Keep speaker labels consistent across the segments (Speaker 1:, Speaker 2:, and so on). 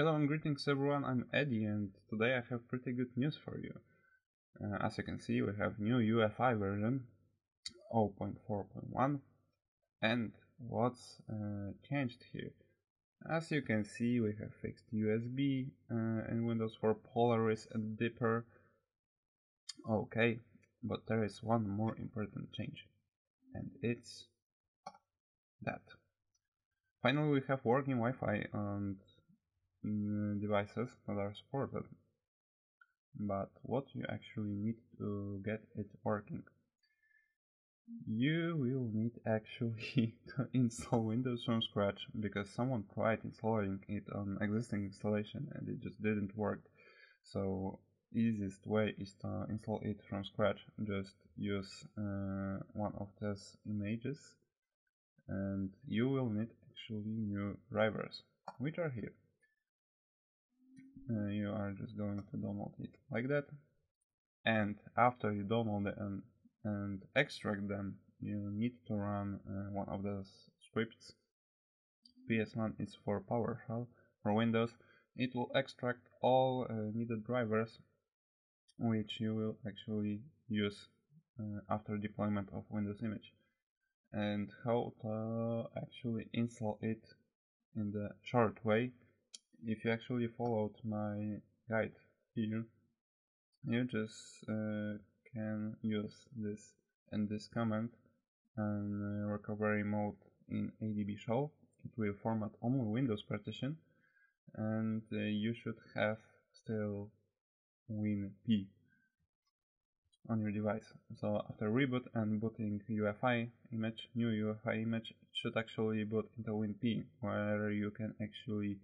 Speaker 1: Hello and greetings everyone, I'm Eddie and today I have pretty good news for you. Uh, as you can see we have new UEFI version 0.4.1 and what's uh, changed here. As you can see we have fixed USB uh, in Windows for Polaris and Dipper. Okay, but there is one more important change and it's that. Finally we have working Wi-Fi and devices that are supported. But what you actually need to get it working. You will need actually to install Windows from scratch because someone tried installing it on existing installation and it just didn't work. So easiest way is to install it from scratch. Just use uh, one of these images and you will need actually new drivers which are here uh, you are just going to download it like that. And after you download them and extract them you need to run uh, one of those scripts. Ps1 is for PowerShell for Windows. It will extract all uh, needed drivers which you will actually use uh, after deployment of Windows image. And how to actually install it in the short way if you actually followed my guide here you just uh, can use this and this command and uh, recovery mode in ADB shell it will format only Windows partition and uh, you should have still WinPE on your device. So after reboot and booting UEFI image, new UEFI image, should actually boot into WinPE where you can actually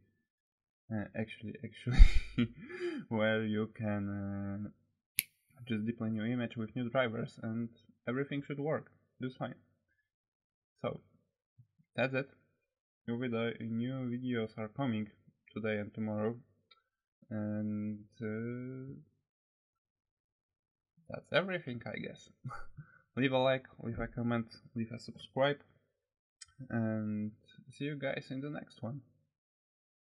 Speaker 1: uh, actually actually where you can uh, just deploy new image with new drivers and everything should work just fine. So that's it. New video new videos are coming today and tomorrow. And uh, that's everything I guess. Leave a like leave a comment leave a subscribe and see you guys in the next one